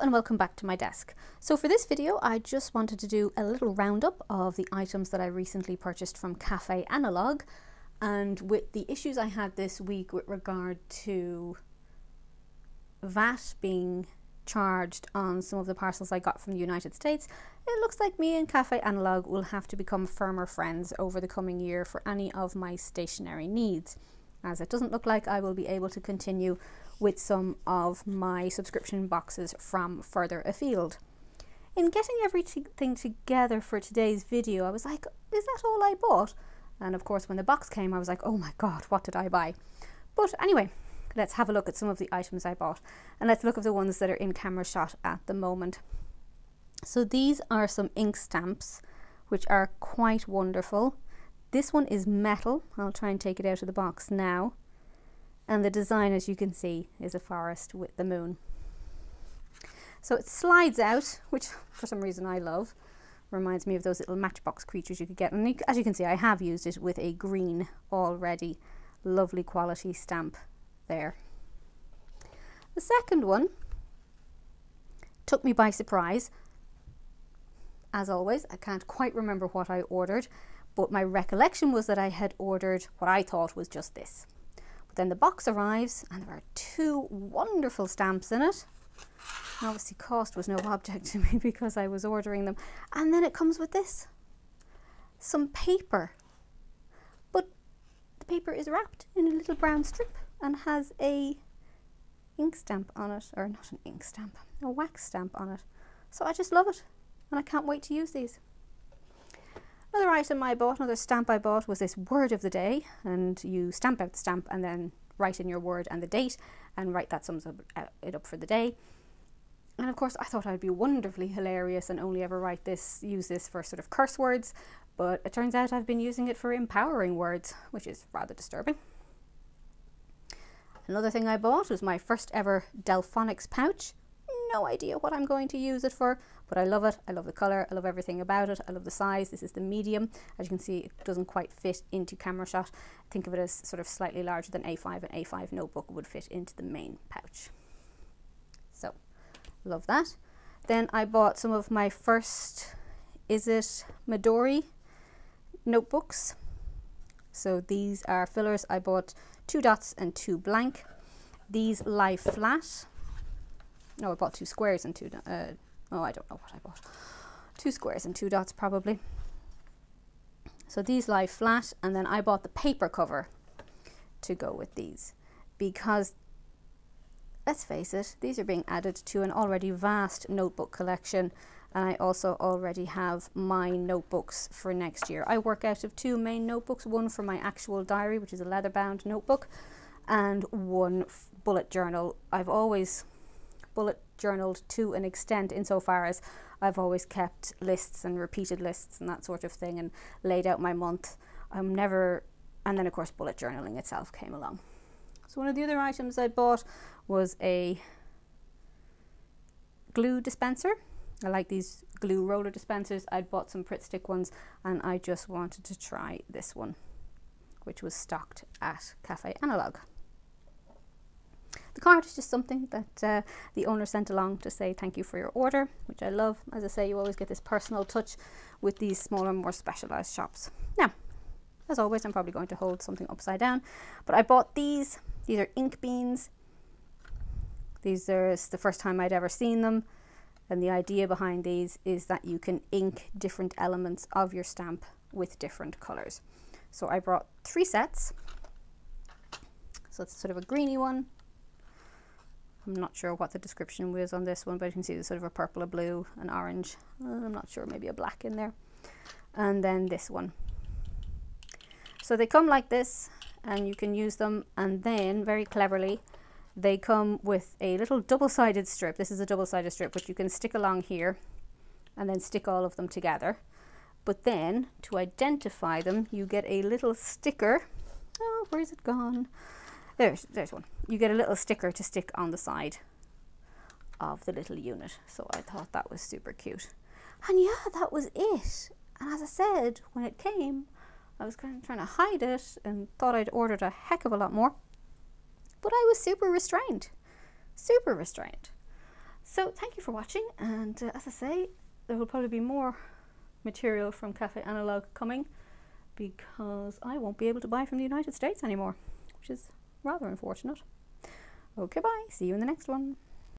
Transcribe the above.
And welcome back to my desk. So for this video I just wanted to do a little roundup of the items that I recently purchased from Cafe Analog and with the issues I had this week with regard to VAT being charged on some of the parcels I got from the United States, it looks like me and Cafe Analog will have to become firmer friends over the coming year for any of my stationery needs as it doesn't look like I will be able to continue with some of my subscription boxes from further afield. In getting everything together for today's video, I was like, is that all I bought? And of course, when the box came, I was like, oh my god, what did I buy? But anyway, let's have a look at some of the items I bought. And let's look at the ones that are in camera shot at the moment. So these are some ink stamps, which are quite wonderful. This one is metal. I'll try and take it out of the box now. And the design, as you can see, is a forest with the moon. So it slides out, which for some reason I love. Reminds me of those little matchbox creatures you could get. And as you can see, I have used it with a green already. Lovely quality stamp there. The second one took me by surprise. As always, I can't quite remember what I ordered, but my recollection was that I had ordered what I thought was just this. But then the box arrives and there are two wonderful stamps in it. And obviously cost was no object to me because I was ordering them. And then it comes with this. Some paper. But the paper is wrapped in a little brown strip and has a ink stamp on it. Or not an ink stamp, a wax stamp on it. So I just love it. And I can't wait to use these. Another item I bought, another stamp I bought was this word of the day and you stamp out the stamp and then write in your word and the date and write that sums uh, it up for the day. And of course I thought I'd be wonderfully hilarious and only ever write this, use this for sort of curse words, but it turns out I've been using it for empowering words, which is rather disturbing. Another thing I bought was my first ever Delfonics pouch no idea what I'm going to use it for, but I love it. I love the color. I love everything about it. I love the size. This is the medium. As you can see, it doesn't quite fit into camera shot. Think of it as sort of slightly larger than A5. An A5 notebook would fit into the main pouch. So, love that. Then I bought some of my first, is it Midori notebooks. So these are fillers. I bought two dots and two blank. These lie flat no, I bought two squares and two, uh, oh, I don't know what I bought. Two squares and two dots probably. So these lie flat and then I bought the paper cover to go with these because let's face it, these are being added to an already vast notebook collection and I also already have my notebooks for next year. I work out of two main notebooks, one for my actual diary, which is a leather bound notebook, and one bullet journal. I've always bullet journaled to an extent insofar as I've always kept lists and repeated lists and that sort of thing and laid out my month. I'm never, and then of course bullet journaling itself came along. So one of the other items I bought was a glue dispenser. I like these glue roller dispensers. I'd bought some Pritt Stick ones and I just wanted to try this one, which was stocked at Cafe Analog. The card is just something that uh, the owner sent along to say thank you for your order, which I love. As I say, you always get this personal touch with these smaller, more specialised shops. Now, as always, I'm probably going to hold something upside down, but I bought these. These are ink beans. These are the first time I'd ever seen them. And the idea behind these is that you can ink different elements of your stamp with different colours. So I brought three sets. So it's sort of a greeny one, I'm not sure what the description was on this one, but you can see there's sort of a purple, a blue, an orange. Uh, I'm not sure, maybe a black in there. And then this one. So they come like this and you can use them and then very cleverly they come with a little double-sided strip. This is a double-sided strip which you can stick along here and then stick all of them together. But then to identify them you get a little sticker. Oh, where's it gone? There's, there's one. You get a little sticker to stick on the side of the little unit. So I thought that was super cute. And yeah, that was it. And as I said, when it came, I was kind of trying to hide it and thought I'd ordered a heck of a lot more. But I was super restrained. Super restrained. So thank you for watching. And uh, as I say, there will probably be more material from Cafe Analog coming because I won't be able to buy from the United States anymore, which is Rather unfortunate. Okay, bye. See you in the next one.